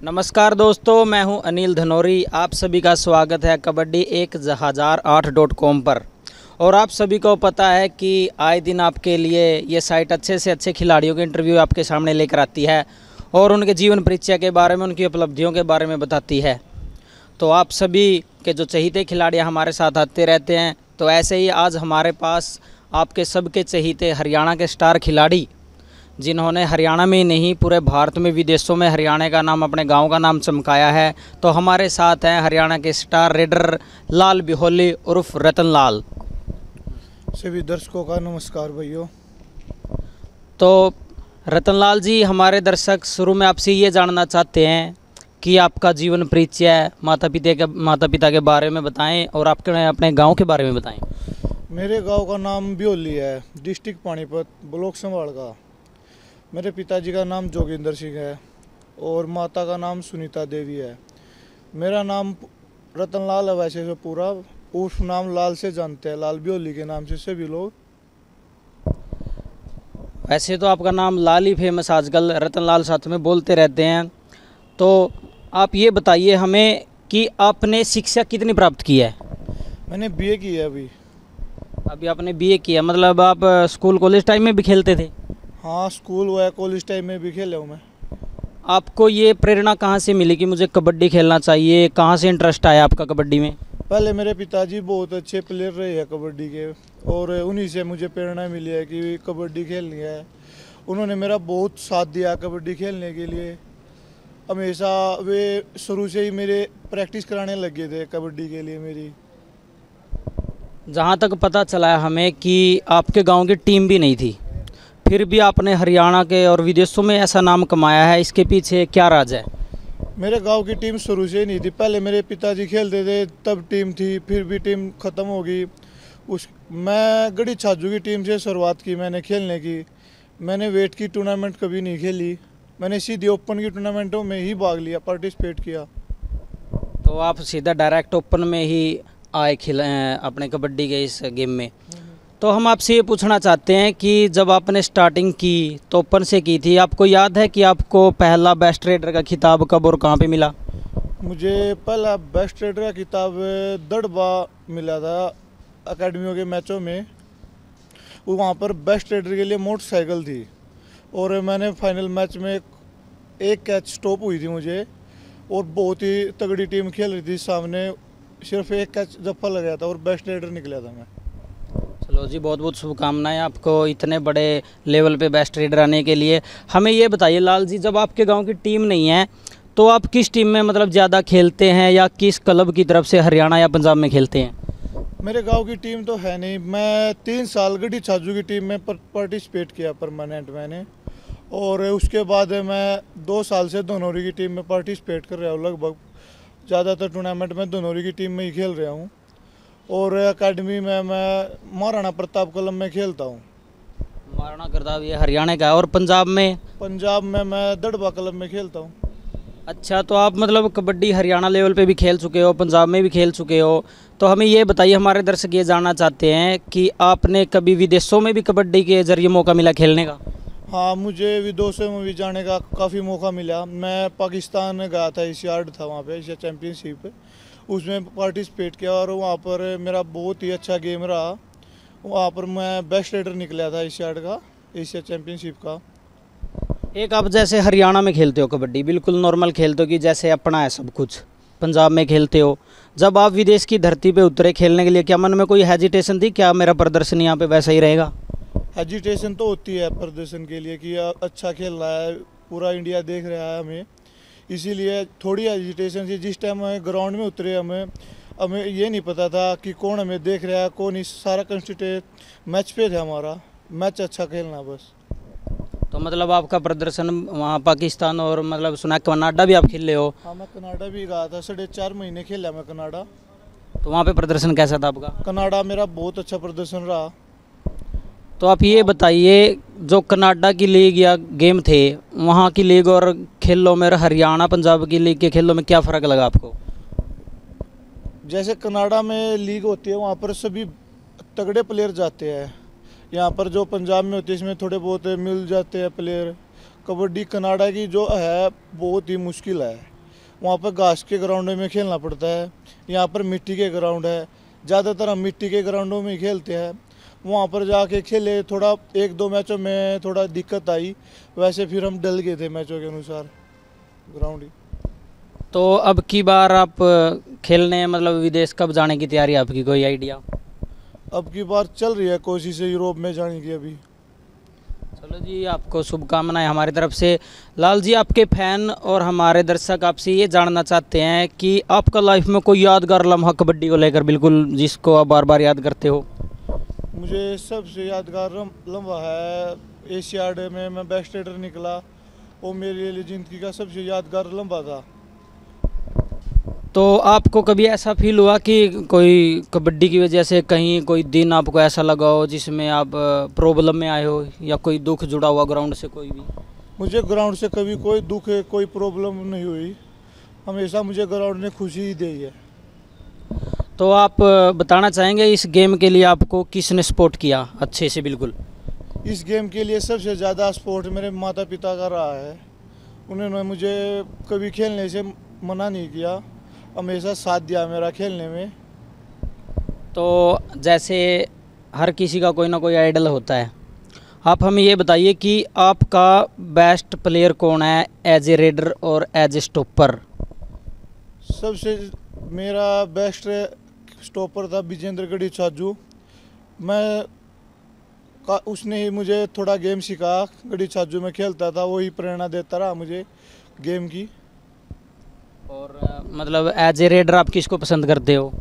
नमस्कार दोस्तों, मैं हूँ अनिल धनोरी। आप सभी का स्वागत है कबड्डी एक हज़ार आठ डॉट कॉम पर। और आप सभी को पता है कि आए दिन आपके लिए ये साइट अच्छे से अच्छे खिलाड़ियों के इंटरव्यू आपके सामने लेकर आती है और उनके जीवन परिचय के बारे में, उनकी उपलब्धियों के बारे में बताती है। तो आप सभी के जो चहीते खिलाड़ी हमारे साथ आते रहते हैं तो ऐसे ही आज हमारे पास आपके सबके चहीते हरियाणा के स्टार खिलाड़ी जिन्होंने हरियाणा में ही नहीं पूरे भारत में विदेशों में हरियाणा का नाम अपने गाँव का नाम चमकाया है। तो हमारे साथ हैं हरियाणा के स्टार रेडर लाल बिहोली उर्फ़ रतन लाल। सभी दर्शकों का नमस्कार भैया तो रतन लाल जी हमारे दर्शक शुरू में आपसे ये जानना चाहते हैं कि आपका जीवन परिचय माता पिता के माता पिता के बारे में बताएँ और आपके अपने गाँव के बारे में बताएँ। मेरे गाँव का नाम ब्योली है डिस्ट्रिक्ट पानीपत ब्लॉक संभाल का। मेरे पिताजी का नाम जोगिंदर सिंह है और माता का नाम सुनीता देवी है। मेरा नाम रतन लाल है वैसे तो पूरा। उस नाम लाल से जानते हैं लाल ब्योली के नाम से सभी लोग। वैसे तो आपका नाम लाल ही फ़ेमस आजकल रतन लाल साथ में बोलते रहते हैं। तो आप ये बताइए हमें कि आपने शिक्षा कितनी प्राप्त की है? मैंने बीए की है अभी। अभी आपने बीए किया मतलब आप स्कूल कॉलेज टाइम में भी खेलते थे? हाँ स्कूल व कॉलेज टाइम में भी खेला हूँ मैं। आपको ये प्रेरणा कहाँ से मिली कि मुझे कबड्डी खेलना चाहिए? कहाँ से इंटरेस्ट आया आपका कबड्डी में? पहले मेरे पिताजी बहुत अच्छे प्लेयर रहे हैं कबड्डी के और उन्हीं से मुझे प्रेरणा मिली है कि कबड्डी खेलनी है। उन्होंने मेरा बहुत साथ दिया कबड्डी खेलने के लिए। हमेशा वे शुरू से ही मेरे प्रैक्टिस कराने लगे थे कबड्डी के लिए मेरी। जहाँ तक पता चला है हमें कि आपके गाँव की टीम भी नहीं थी। फिर भी आपने हरियाणा के और विदेशों में ऐसा नाम कमाया है? इसके पीछे क्या राज है? मेरे गाँव की टीम शुरू से ही नहीं थी। पहले मेरे पिताजी खेलते थे तब टीम थी फिर भी टीम ख़त्म हो गई। उस मैं गढ़ी छाजू की टीम से शुरुआत की मैंने खेलने की। मैंने वेट की टूर्नामेंट कभी नहीं खेली। मैंने सीधी ओपन की टूर्नामेंटों में ही भाग लिया पार्टिसिपेट किया। तो आप सीधा डायरेक्ट ओपन में ही आए खिल अपने कबड्डी के इस गेम में? तो हम आपसे ये पूछना चाहते हैं कि जब आपने स्टार्टिंग की तो ओपन से की थी, आपको याद है कि आपको पहला बेस्ट रेडर का खिताब कब और कहाँ पे मिला? मुझे पहला बेस्ट ट्रेडर का किताब दड़बा मिला था अकेडमियों के मैचों में। वो वहाँ पर बेस्ट ट्रेडर के लिए मोटरसाइकिल थी। और मैंने फाइनल मैच में एक- कैच स्टॉप हुई थी मुझे। और बहुत ही तगड़ी टीम खेल रही थी सामने। सिर्फ़ एक कैच जफ्फा लग गया था और बेस्ट ट्रेडर निकला था मैं। चलो जी, बहुत बहुत शुभकामनाएँ आपको इतने बड़े लेवल पे बेस्ट रेडर आने के लिए। हमें ये बताइए लाल जी, जब आपके गाँव की टीम नहीं है तो आप किस टीम में मतलब ज़्यादा खेलते हैं या किस क्लब की तरफ़ से हरियाणा या पंजाब में खेलते हैं? मेरे गाँव की टीम तो है नहीं। मैं तीन साल गढ़ी छाजू की टीम में पार्टिसिपेट किया परमानेंट मैंने। और उसके बाद मैं दो साल से धनौरी की टीम में पार्टिसिपेट कर रहा हूँ। लगभग ज़्यादातर टूर्नामेंट में धनौरी की टीम में ही खेल रहा हूँ। और एकेडमी में मैं महाराणा प्रताप कलम में खेलता हूँ। महाराणा प्रताप ये हरियाणा का और पंजाब में? पंजाब में मैं दड़बा क्लब में खेलता हूँ। अच्छा तो आप मतलब कबड्डी हरियाणा लेवल पे भी खेल चुके हो पंजाब में भी खेल चुके हो तो हमें ये बताइए हमारे दर्शक ये जानना चाहते हैं कि आपने कभी विदेशों में भी कबड्डी के ज़रिए मौका मिला खेलने का? हाँ मुझे विदेशों में भी जाने का काफ़ी मौका मिला। मैं पाकिस्तान गया था एशियाड था वहाँ पे एशिया चैम्पियनशिप उसमें पार्टिसिपेट किया और वहाँ पर मेरा बहुत ही अच्छा गेम रहा। वहाँ पर मैं बेस्ट रेडर निकला था एशियाड का एशिया चैम्पियनशिप का। एक आप जैसे हरियाणा में खेलते हो कबड्डी बिल्कुल नॉर्मल खेलते हो कि जैसे अपना है सब कुछ। पंजाब में खेलते हो। जब आप विदेश की धरती पे उतरे खेलने के लिए क्या मन में कोई हेजिटेशन थी? क्या मेरा प्रदर्शन यहाँ पे वैसा ही रहेगा? हेजिटेशन तो होती है प्रदर्शन के लिए कि अच्छा खेल रहा है पूरा इंडिया देख रहा है हमें। इसीलिए थोड़ी एजिटेशन थी जिस टाइम हमें ग्राउंड में उतरे हमें हमें ये नहीं पता था कि कौन हमें देख रहा है कौन इस सारा कंस्टिट्यूट मैच पे था हमारा। मैच अच्छा खेलना बस। तो मतलब आपका प्रदर्शन वहाँ पाकिस्तान और मतलब सुना कनाडा भी आप खेले हो? हाँ मैं कनाडा भी गया था साढ़े चार महीने खेला मैं कनाडा। तो वहाँ पे प्रदर्शन कैसा था आपका? कनाडा मेरा बहुत अच्छा प्रदर्शन रहा। तो आप ये बताइए, जो कनाडा की लीग या गेम थे, वहाँ की लीग और खेलों में हरियाणा पंजाब की लीग के खेलों में क्या फ़र्क लगा आपको? जैसे कनाडा में लीग होती है, वहाँ पर सभी तगड़े प्लेयर जाते हैं। यहाँ पर जो पंजाब में होती है, इसमें थोड़े बहुत मिल जाते हैं प्लेयर कबड्डी कनाडा की जो है, बहुत ही मुश्किल है। वहाँ पर घास के ग्राउंड में खेलना पड़ता है। यहाँ पर मिट्टी के ग्राउंड है। ज़्यादातर हम मिट्टी के ग्राउंडों में खेलते हैं। वहाँ पर जाके खेले थोड़ा एक दो मैचों में थोड़ा दिक्कत आई। वैसे फिर हम डल गए थे मैचों के अनुसार ग्राउंड ही। तो अब की बार आप खेलने मतलब विदेश कब जाने की तैयारी आपकी? कोई आइडिया अब की बार चल रही है कोशिश यूरोप में जाने की अभी। चलो जी आपको शुभकामनाएँ हमारी तरफ़ से। लाल जी आपके फ़ैन और हमारे दर्शक आपसे ये जानना चाहते हैं कि आपका लाइफ में कोई यादगार लम्हा कबड्डी को लेकर बिल्कुल जिसको आप बार बार याद करते हो? मुझे सबसे यादगार लम- लम्हा है एशियाड में मैं बेस्ट रेडर निकला। वो मेरे लिए ज़िंदगी का सबसे यादगार लम्हा था। तो आपको कभी ऐसा फील हुआ कि कोई कबड्डी की वजह से कहीं कोई दिन आपको ऐसा लगा हो जिसमें आप प्रॉब्लम में आए हो या कोई दुख जुड़ा हुआ ग्राउंड से कोई भी? मुझे ग्राउंड से कभी कोई दुख कोई प्रॉब्लम नहीं हुई। हमेशा मुझे ग्राउंड ने खुशी ही दी है। तो आप बताना चाहेंगे इस गेम के लिए आपको किसने सपोर्ट किया अच्छे से बिल्कुल? इस गेम के लिए सबसे ज़्यादा सपोर्ट मेरे माता पिता का रहा है। उन्होंने मुझे कभी खेलने से मना नहीं किया। हमेशा साथ दिया मेरा खेलने में। तो जैसे हर किसी का कोई ना कोई आइडल होता है। आप हमें ये बताइए कि आपका बेस्ट प्लेयर कौन है एज ए रेडर और एज ए स्टॉपर सबसे मेरा बेस्ट स्टॉपर था विजेंद्र गढ़ी छाजू मैं का उसने ही मुझे थोड़ा गेम सिखा गढ़ी छाजू में खेलता था वही प्रेरणा देता रहा मुझे गेम की। और मतलब एज ए रेडर आप किसको पसंद करते हो?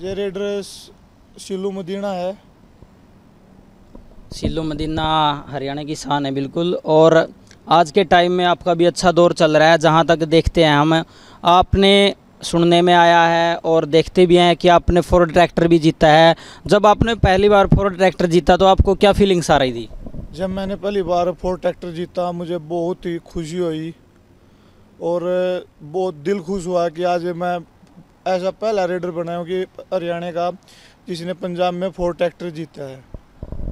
जे रेडर सिलू मदीना है। सिल्लू मदीना हरियाणा की शान है बिल्कुल। और आज के टाइम में आपका भी अच्छा दौर चल रहा है जहाँ तक देखते हैं हम। आपने सुनने में आया है और देखते भी हैं कि आपने फोर्ड ट्रैक्टर भी जीता है। जब आपने पहली बार फोर्ड ट्रैक्टर जीता तो आपको क्या फीलिंग्स आ रही थी? जब मैंने पहली बार फोर ट्रैक्टर जीता मुझे बहुत ही खुशी हुई और बहुत दिल खुश हुआ कि आज मैं ऐसा पहला रेडर बना हूँ कि हरियाणा का जिसने पंजाब में फोर ट्रैक्टर जीता है।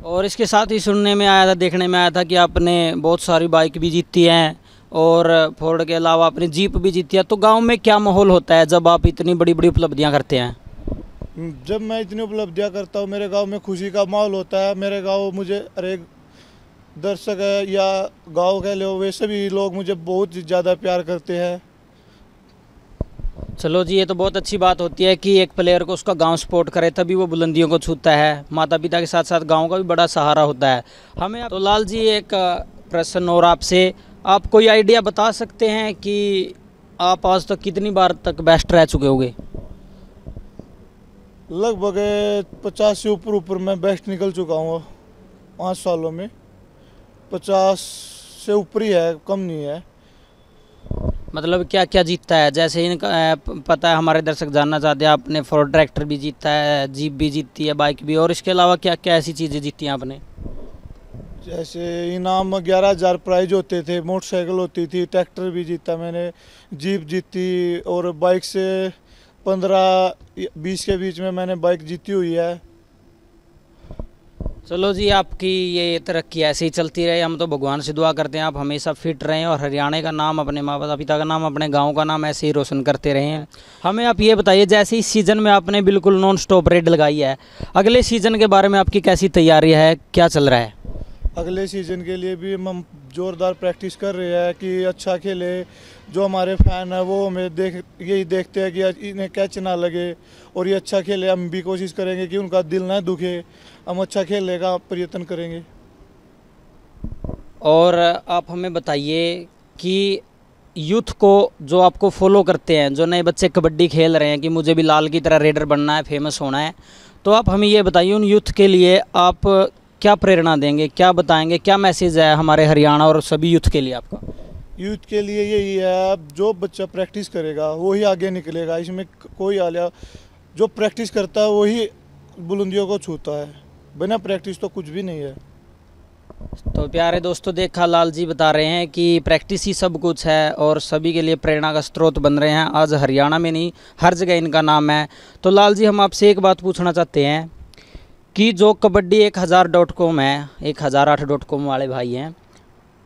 और इसके साथ ही सुनने में आया था देखने में आया था कि आपने बहुत सारी बाइक भी जीती हैं। और फोर्ड के अलावा आपने जीप भी जीती है। तो गाँव में क्या माहौल होता है जब आप इतनी बड़ी बड़ी उपलब्धियाँ करते हैं? जब मैं इतनी उपलब्धियाँ करता हूँ मेरे गाँव में खुशी का माहौल होता है। मेरे गाँव मुझे एक दर्शक है या गाँव के लोग वे सभी लोग मुझे बहुत ज़्यादा प्यार करते हैं। चलो जी ये तो बहुत अच्छी बात होती है कि एक प्लेयर को उसका गाँव सपोर्ट करे तभी वो बुलंदियों को छूता है। माता पिता के साथ साथ गाँव का भी बड़ा सहारा होता है। हमें तो लाल जी एक प्रश्न और आपसे आप कोई आइडिया बता सकते हैं कि आप आज तक कितनी बार तक बेस्ट रह चुके होंगे? लगभग पचास से ऊपर ऊपर मैं बेस्ट निकल चुका हूँ पाँच सालों में। पचास से ऊपर ही है कम नहीं है। मतलब क्या क्या जीतता है? जैसे इनका पता है हमारे दर्शक जानना चाहते हैं आपने फोर ट्रैक्टर भी जीता है जीप भी जीती है बाइक भी और इसके अलावा क्या क्या ऐसी चीज़ें जीती हैं आपने? जैसे इनाम ग्यारह हज़ार प्राइज होते थे, मोटरसाइकिल होती थी, ट्रैक्टर भी जीता मैंने, जीप जीती और बाइक से पंद्रह, बीस के बीच में मैंने बाइक जीती हुई है। चलो जी, आपकी ये तरक्की ऐसे ही चलती रहे। हम तो भगवान से दुआ करते हैं, आप हमेशा फिट रहें और हरियाणा का नाम, अपने माँ बाप पिता का नाम, अपने गाँव का नाम ऐसे ही रोशन करते रहें। हमें आप ये बताइए, जैसे इस सीज़न में आपने बिल्कुल नॉन स्टॉप रेड लगाई है, अगले सीज़न के बारे में आपकी कैसी तैयारी है, क्या चल रहा है? अगले सीज़न के लिए भी हम जोरदार प्रैक्टिस कर रहे हैं कि अच्छा खेले। जो हमारे फ़ैन है, वो हमें देख, यही देखते हैं कि इन्हें कैच ना लगे और ये अच्छा खेले। हम भी कोशिश करेंगे कि उनका दिल ना दुखे। हम अच्छा खेलने का प्रयत्न करेंगे। और आप हमें बताइए कि यूथ को, जो आपको फॉलो करते हैं, जो नए बच्चे कबड्डी खेल रहे हैं कि मुझे भी लाल की तरह रेडर बनना है फ़ेमस होना है तो आप हमें ये बताइए, उन यूथ के लिए आप क्या प्रेरणा देंगे क्या बताएँगे क्या मैसेज है हमारे हरियाणा और सभी यूथ के लिए आपका? यूथ के लिए यही है जो बच्चा प्रैक्टिस करेगा वही आगे निकलेगा। इसमें कोई आलिया जो प्रैक्टिस करता है वही बुलंदियों को छूता है। बिना प्रैक्टिस तो कुछ भी नहीं है। तो प्यारे दोस्तों देखा लाल जी बता रहे हैं कि प्रैक्टिस ही सब कुछ है और सभी के लिए प्रेरणा का स्रोत बन रहे हैं। आज हरियाणा में नहीं हर जगह इनका नाम है। तो लाल जी हम आपसे एक बात पूछना चाहते हैं। कि जो कबड्डी एक हज़ार डॉट कॉम है, एक हज़ार आठ डॉट कॉम वाले भाई हैं,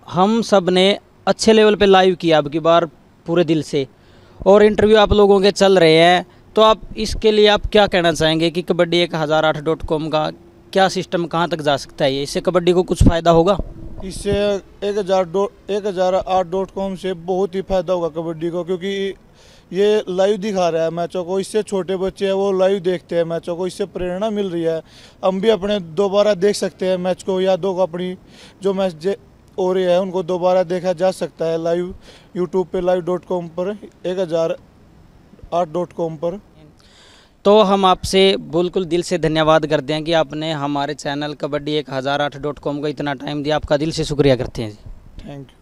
हम सबने अच्छे लेवल पे लाइव किया अब की बार पूरे दिल से। और इंटरव्यू आप लोगों के चल रहे हैं तो आप इसके लिए आप क्या कहना चाहेंगे कि कबड्डी एक हज़ार आठ डॉट कॉम का क्या सिस्टम कहाँ तक जा सकता है? इससे कबड्डी को कुछ फ़ायदा होगा? इससे एक हज़ार डो, एक हज़ार आठ डॉट कॉम से बहुत ही फ़ायदा होगा कबड्डी को, क्योंकि ये लाइव दिखा रहा है मैचों को। इससे छोटे बच्चे हैं वो लाइव देखते हैं मैचों को। इससे प्रेरणा मिल रही है। हम भी अपने दोबारा देख सकते हैं मैच को या दो अपनी जो मैच हो रही है उनको दोबारा देखा जा सकता है लाइव यूट्यूब पे लाइव डॉट कॉम पर एक हज़ार आठ डॉट कॉम पर। तो हम आपसे बिल्कुल दिल से धन्यवाद करते हैं कि आपने हमारे चैनल कबड्डी एक हज़ार आठ डॉट कॉम को इतना टाइम दिया। आपका दिल से शुक्रिया करते हैं जी। थैंक यू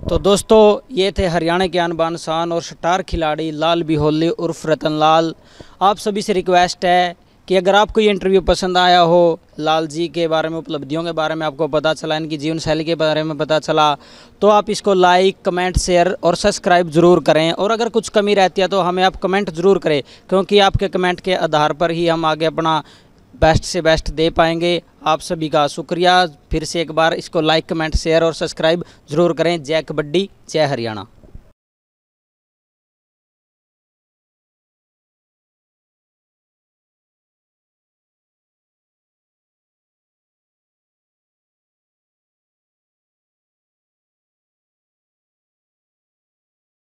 तो दोस्तों, ये थे हरियाणा के आन बान शान और स्टार खिलाड़ी लाल बिहोली उर्फ़ रतन लाल। आप सभी से रिक्वेस्ट है कि अगर आपको ये इंटरव्यू पसंद आया हो, लाल जी के बारे में, उपलब्धियों के बारे में आपको पता चला, इनकी जीवन शैली के बारे में पता चला तो आप इसको लाइक कमेंट शेयर और सब्सक्राइब ज़रूर करें। और अगर कुछ कमी रहती है तो हमें आप कमेंट ज़रूर करें, क्योंकि आपके कमेंट के आधार पर ही हम आगे अपना बेस्ट से बेस्ट दे पाएँगे। आप सभी का शुक्रिया। फिर से एक बार इसको लाइक कमेंट शेयर और सब्सक्राइब ज़रूर करें। जय कबड्डी, जय हरियाणा।